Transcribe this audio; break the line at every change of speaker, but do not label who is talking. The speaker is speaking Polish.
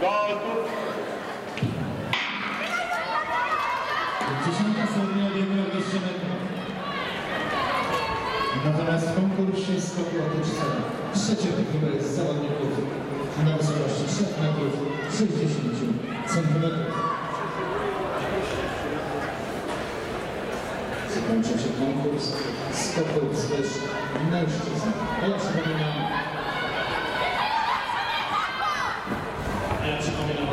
Gotów.
Dziesiąta seria biegu ogłoszczonego. Natomiast w konkursie skoku otycznego trzecie numer z zawodników na wysokości 3 metrów 60 centymetrów. Zakończył się konkurs skoków z wyż mężczyzn. Ja przypominam Yes.